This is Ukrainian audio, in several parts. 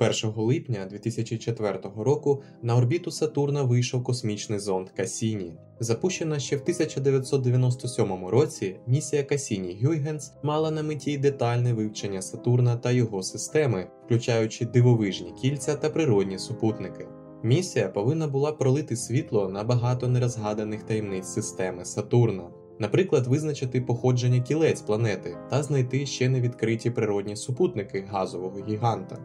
1 липня 2004 року на орбіту Сатурна вийшов космічний зонд Касіні. Запущена ще в 1997 році, місія Касіні Гюйгенс мала на меті детальне вивчення Сатурна та його системи, включаючи дивовижні кільця та природні супутники. Місія повинна була пролити світло на багато нерозгаданих таємниць системи Сатурна, наприклад, визначити походження кілець планети та знайти ще невідкриті природні супутники газового гіганта.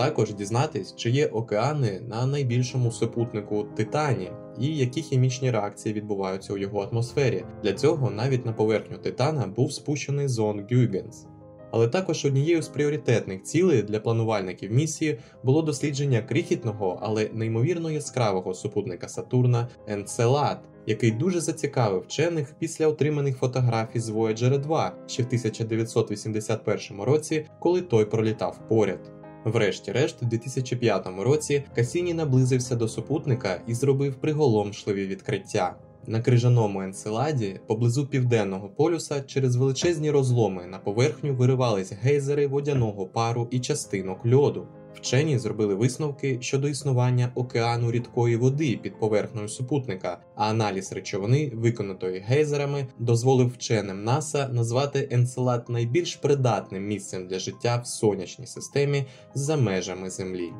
Також дізнатись, чи є океани на найбільшому супутнику Титані і які хімічні реакції відбуваються у його атмосфері. Для цього навіть на поверхню Титана був спущений зон Гюйгенс. Але також однією з пріоритетних цілей для планувальників місії було дослідження крихітного, але неймовірно яскравого супутника Сатурна Енцелад, який дуже зацікавив вчених після отриманих фотографій з Voyager 2 ще в 1981 році, коли той пролітав поряд. Врешті-решт, у 2005 році Касіні наблизився до супутника і зробив приголомшливі відкриття. На крижаному енцеладі, поблизу південного полюса, через величезні розломи на поверхню виривались гейзери водяного пару і частинок льоду. Вчені зробили висновки щодо існування океану рідкої води під поверхнею супутника, а аналіз речовини, виконатої гейзерами, дозволив вченим НАСА назвати Енцелад найбільш придатним місцем для життя в сонячній системі за межами Землі.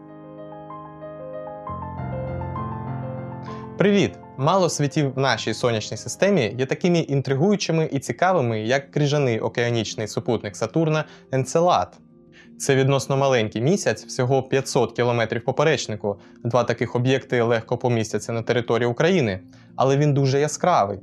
Привіт! Мало світів в нашій сонячній системі є такими інтригуючими і цікавими, як крижаний океанічний супутник Сатурна Енцелад. Це відносно маленький місяць, всього 500 км поперечнику. Два таких об'єкти легко помістяться на території України, але він дуже яскравий.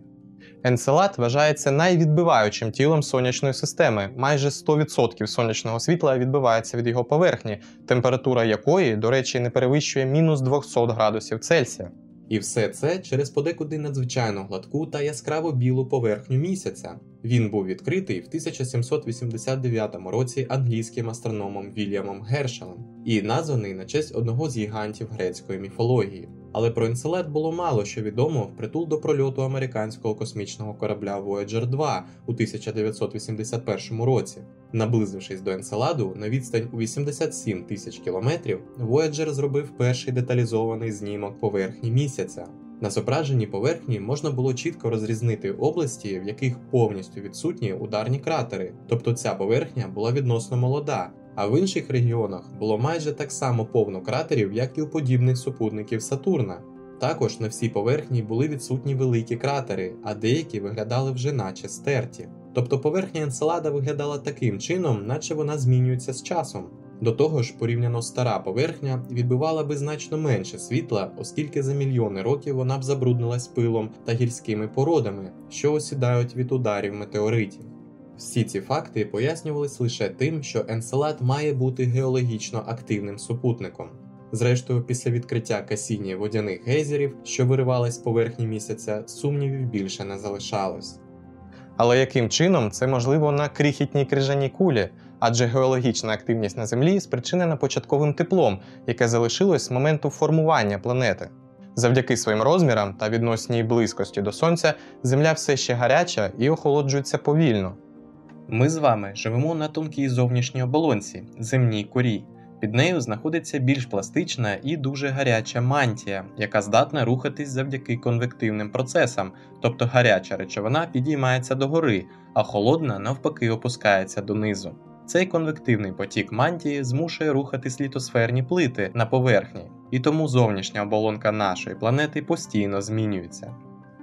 Енцелад вважається найвідбиваючим тілом сонячної системи. Майже 100% сонячного світла відбивається від його поверхні, температура якої, до речі, не перевищує мінус 200 градусів Цельсія. І все це через подекуди надзвичайно гладку та яскраво білу поверхню місяця. Він був відкритий в 1789 році англійським астрономом Вільямом Гершелем і названий на честь одного з гігантів грецької міфології. Але про Енцелад було мало що відомо впритул до прольоту американського космічного корабля Voyager 2 у 1981 році. Наблизившись до Енцеладу на відстань у 87 тисяч кілометрів, Voyager зробив перший деталізований знімок поверхні місяця. На зображеній поверхні можна було чітко розрізнити області, в яких повністю відсутні ударні кратери, тобто ця поверхня була відносно молода, а в інших регіонах було майже так само повно кратерів, як і у подібних супутників Сатурна. Також на всій поверхні були відсутні великі кратери, а деякі виглядали вже наче стерті. Тобто поверхня Енцелада виглядала таким чином, наче вона змінюється з часом. До того ж, порівняно стара поверхня відбивала би значно менше світла, оскільки за мільйони років вона б забруднилась пилом та гірськими породами, що осідають від ударів метеоритів. Всі ці факти пояснювались лише тим, що Енцелад має бути геологічно активним супутником. Зрештою, після відкриття касіння водяних гейзерів, що виривались з поверхні місяця, сумнівів більше не залишалось. Але яким чином це можливо на крихітній крижаній кулі? Адже геологічна активність на Землі спричинена початковим теплом, яке залишилось з моменту формування планети. Завдяки своїм розмірам та відносній близькості до Сонця, Земля все ще гаряча і охолоджується повільно. Ми з вами живемо на тонкій зовнішній оболонці, земній корі. Під нею знаходиться більш пластична і дуже гаряча мантія, яка здатна рухатись завдяки конвективним процесам, тобто гаряча речовина підіймається догори, а холодна навпаки опускається донизу. Цей конвективний потік мантії змушує рухатись літосферні плити на поверхні, і тому зовнішня оболонка нашої планети постійно змінюється.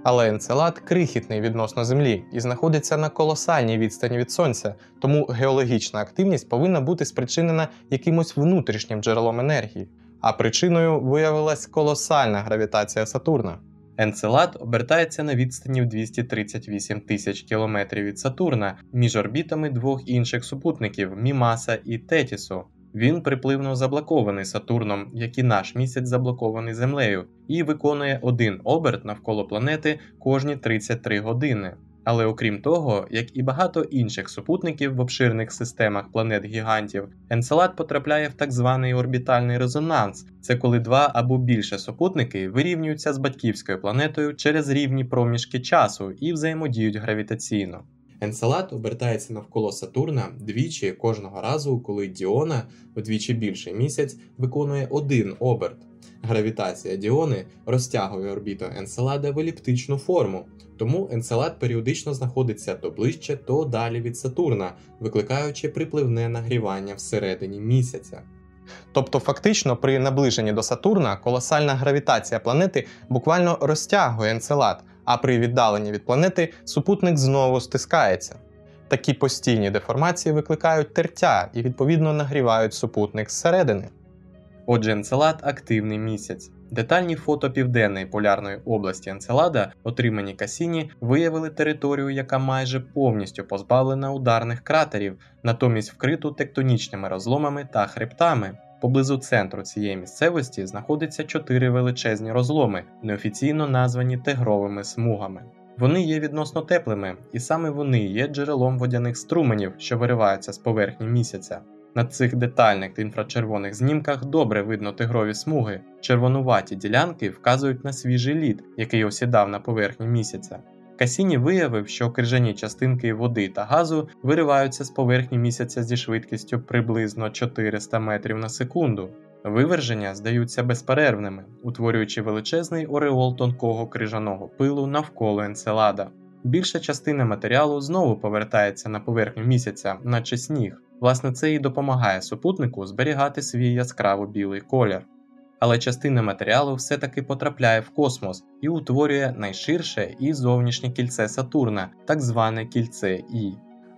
Але Енцелад крихітний відносно Землі і знаходиться на колосальній відстані від Сонця, тому геологічна активність повинна бути спричинена якимось внутрішнім джерелом енергії. А причиною виявилась колосальна гравітація Сатурна. Енцелад обертається на відстані в 238 тисяч кілометрів від Сатурна між орбітами двох інших супутників Мімаса і Тетісу. Він припливно заблокований Сатурном, як і наш місяць заблокований Землею, і виконує один оберт навколо планети кожні 33 години. Але окрім того, як і багато інших супутників в обширних системах планет-гігантів, Енцелад потрапляє в так званий орбітальний резонанс. Це коли два або більше супутники вирівнюються з батьківською планетою через рівні проміжки часу і взаємодіють гравітаційно. Енцелад обертається навколо Сатурна двічі кожного разу, коли Діона, вдвічі більший місяць, виконує один оберт. Гравітація Діони розтягує орбіту Енцелада в еліптичну форму, тому Енцелад періодично знаходиться то ближче, то далі від Сатурна, викликаючи припливне нагрівання всередині місяця. Тобто, фактично, при наближенні до Сатурна колосальна гравітація планети буквально розтягує Енцелад, а при віддаленні від планети супутник знову стискається. Такі постійні деформації викликають тертя і відповідно нагрівають супутник зсередини. Отже, Енцелад активний місяць. Детальні фото південної полярної області Енцелада, отримані Касіні, виявили територію, яка майже повністю позбавлена ударних кратерів, натомість вкриту тектонічними розломами та хребтами. Поблизу центру цієї місцевості знаходяться чотири величезні розломи, неофіційно названі тигровими смугами. Вони є відносно теплими, і саме вони є джерелом водяних струменів, що вириваються з поверхні місяця. На цих детальних інфрачервоних знімках добре видно тигрові смуги. Червонуваті ділянки вказують на свіжий лід, який осідав на поверхні місяця. Касіні виявив, що крижані частинки води та газу вириваються з поверхні місяця зі швидкістю приблизно 400 метрів на секунду. Виверження здаються безперервними, утворюючи величезний ореол тонкого крижаного пилу навколо енцелада. Більша частина матеріалу знову повертається на поверхню місяця, наче сніг. Власне, це і допомагає супутнику зберігати свій яскраво білий колір. Але частина матеріалу все-таки потрапляє в космос і утворює найширше і зовнішнє кільце Сатурна, так зване кільце І.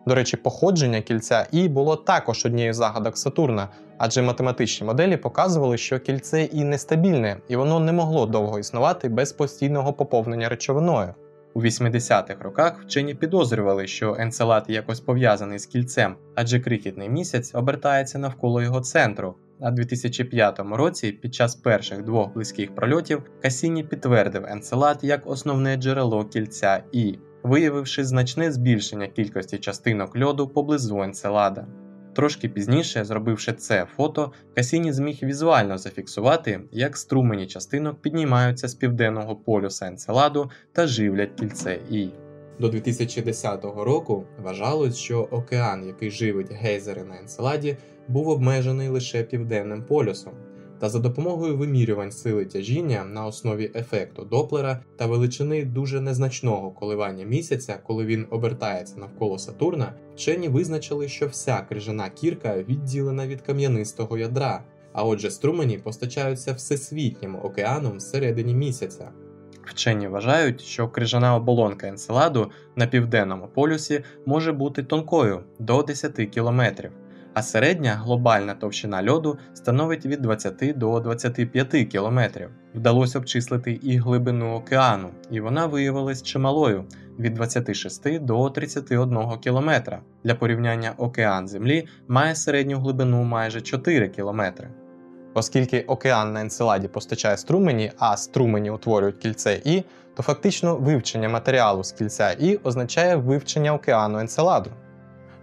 До речі, походження кільця І було також однією з загадок Сатурна, адже математичні моделі показували, що кільце І нестабільне, і воно не могло довго існувати без постійного поповнення речовиною. У 80-х роках вчені підозрювали, що енцелад якось пов'язаний з кільцем, адже крихітний місяць обертається навколо його центру. А 2005 році, під час перших двох близьких прольотів, Касіні підтвердив енцелад як основне джерело кільця І, виявивши значне збільшення кількості частинок льоду поблизу енцелада. Трошки пізніше, зробивши це фото, Касіні зміг візуально зафіксувати, як струмені частинок піднімаються з південного полюса Енцеладу та живлять кільце І. До 2010 року вважалось, що океан, який живить гейзери на Енцеладі, був обмежений лише південним полюсом. Та за допомогою вимірювань сили тяжіння на основі ефекту Доплера та величини дуже незначного коливання місяця, коли він обертається навколо Сатурна, вчені визначили, що вся крижана кірка відділена від кам'янистого ядра, а отже, струмені постачаються всесвітнім океаном всередині місяця. Вчені вважають, що крижана оболонка Енцеладу на південному полюсі може бути тонкою до 10 кілометрів а середня глобальна товщина льоду становить від 20 до 25 кілометрів. Вдалося обчислити і глибину океану, і вона виявилась чималою від 26 до 31 кілометра. Для порівняння океан Землі має середню глибину майже 4 кілометри. Оскільки океан на Енцеладі постачає струмені, а струмені утворюють кільце І, то фактично вивчення матеріалу з кільця І означає вивчення океану Енцеладу.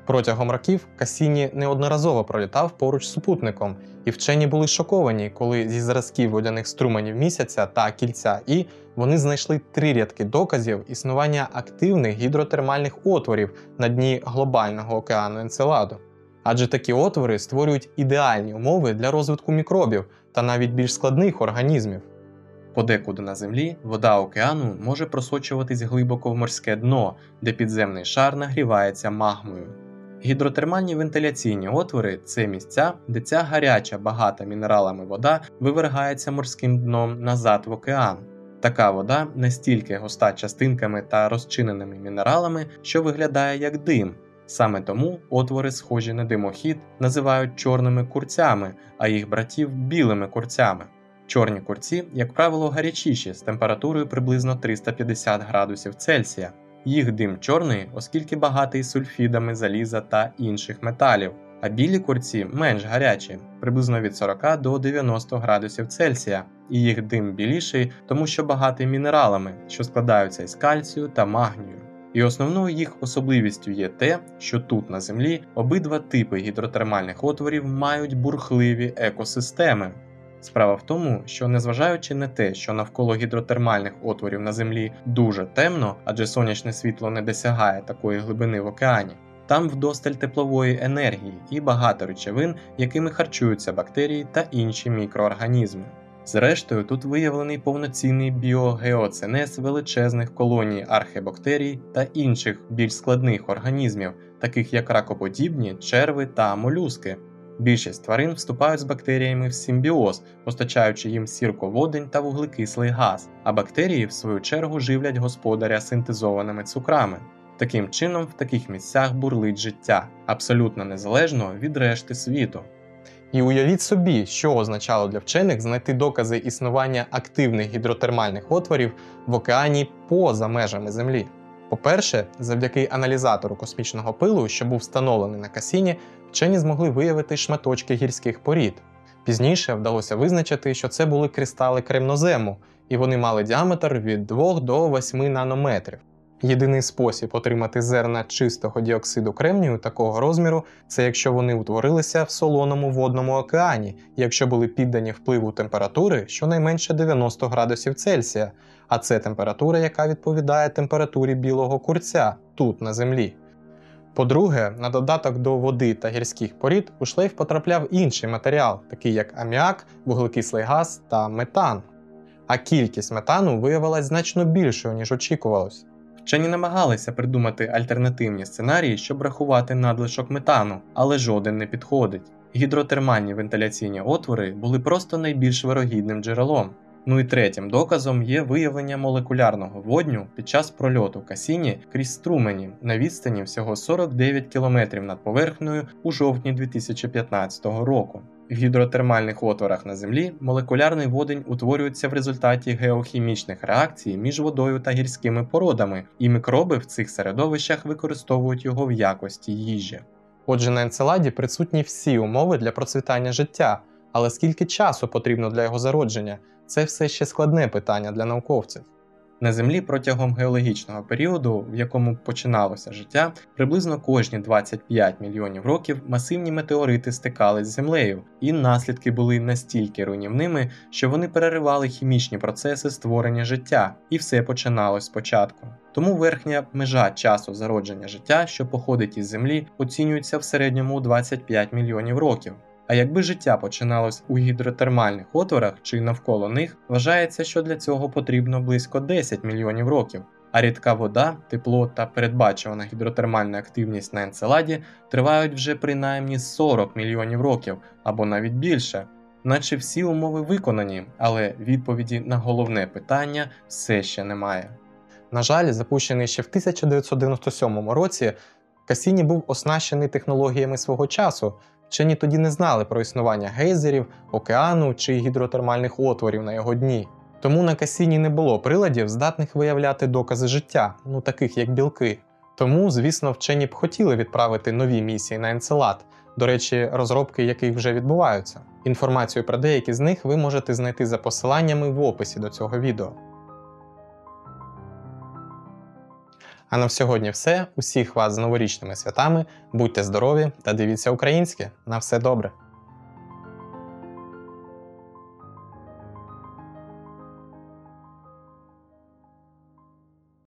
Протягом років Касіні неодноразово пролітав поруч з супутником, і вчені були шоковані, коли зі зразків водяних струменів місяця та кільця І вони знайшли три рядки доказів існування активних гідротермальних отворів на дні глобального океану Енцеладу. Адже такі отвори створюють ідеальні умови для розвитку мікробів та навіть більш складних організмів. Подекуди на землі вода океану може просочуватись глибоко в морське дно, де підземний шар нагрівається магмою. Гідротермальні вентиляційні отвори це місця, де ця гаряча, багата мінералами вода вивергається морським дном назад в океан. Така вода настільки густа частинками та розчиненими мінералами, що виглядає як дим. Саме тому отвори, схожі на димохід, називають чорними курцями, а їх братів білими курцями. Чорні курці, як правило, гарячіші з температурою приблизно 350 градусів Цельсія. Їх дим чорний, оскільки багатий сульфідами заліза та інших металів, а білі курці менш гарячі, приблизно від 40 до 90 градусів Цельсія, і їх дим біліший, тому що багатий мінералами, що складаються із кальцію та магнію. І основною їх особливістю є те, що тут на Землі обидва типи гідротермальних отворів мають бурхливі екосистеми. Справа в тому, що незважаючи на те, що навколо гідротермальних отворів на землі дуже темно, адже сонячне світло не досягає такої глибини в океані, там вдосталь теплової енергії і багато речовин, якими харчуються бактерії та інші мікроорганізми. Зрештою, тут виявлений повноцінний біогеоценез величезних колоній архебактерій та інших більш складних організмів, таких як ракоподібні, черви та молюски. Більшість тварин вступають з бактеріями в симбіоз, постачаючи їм сірководень та вуглекислий газ, а бактерії, в свою чергу, живлять господаря синтезованими цукрами. Таким чином, в таких місцях бурлить життя, абсолютно незалежно від решти світу. І уявіть собі, що означало для вчених знайти докази існування активних гідротермальних отворів в океані поза межами Землі. По-перше, завдяки аналізатору космічного пилу, що був встановлений на Касіні, вчені змогли виявити шматочки гірських порід. Пізніше вдалося визначити, що це були кристали кремнозему, і вони мали діаметр від 2 до 8 нанометрів. Єдиний спосіб отримати зерна чистого діоксиду кремнію такого розміру це якщо вони утворилися в солоному водному океані, якщо були піддані впливу температури щонайменше 90 градусів Цельсія, а це температура, яка відповідає температурі білого курця тут на землі. По-друге, на додаток до води та гірських порід у шлейф потрапляв інший матеріал, такий як аміак, вуглекислий газ та метан. А кількість метану виявилась значно більшою, ніж очікувалось. Вчені намагалися придумати альтернативні сценарії, щоб рахувати надлишок метану, але жоден не підходить. Гідротермальні вентиляційні отвори були просто найбільш вирогідним джерелом. Ну і третім доказом є виявлення молекулярного водню під час прольоту Касіні крізь струмені на відстані всього 49 км над поверхнею у жовтні 2015 року. В гідротермальних отворах на землі молекулярний водень утворюється в результаті геохімічних реакцій між водою та гірськими породами, і мікроби в цих середовищах використовують його в якості їжі. Отже, на енцеладі присутні всі умови для процвітання життя, але скільки часу потрібно для його зародження, це все ще складне питання для науковців. На Землі протягом геологічного періоду, в якому починалося життя, приблизно кожні 25 мільйонів років масивні метеорити стикались з землею, і наслідки були настільки руйнівними, що вони переривали хімічні процеси створення життя, і все починалось спочатку. Тому верхня межа часу зародження життя, що походить із землі, оцінюється в середньому у 25 мільйонів років. А якби життя починалось у гідротермальних отворах чи навколо них, вважається, що для цього потрібно близько 10 мільйонів років. А рідка вода, тепло та передбачувана гідротермальна активність на енцеладі тривають вже принаймні 40 мільйонів років або навіть більше, наче всі умови виконані, але відповіді на головне питання все ще немає. На жаль, запущений ще в 1997 році, Касіні був оснащений технологіями свого часу. Вчені тоді не знали про існування гейзерів, океану чи гідротермальних отворів на його дні. Тому на Касіні не було приладів, здатних виявляти докази життя, ну таких як білки. Тому, звісно, вчені б хотіли відправити нові місії на Енцелад, до речі, розробки яких вже відбуваються. Інформацію про деякі з них ви можете знайти за посиланнями в описі до цього відео. А на сьогодні все. Усіх вас з новорічними святами. Будьте здорові та дивіться українське. На все добре!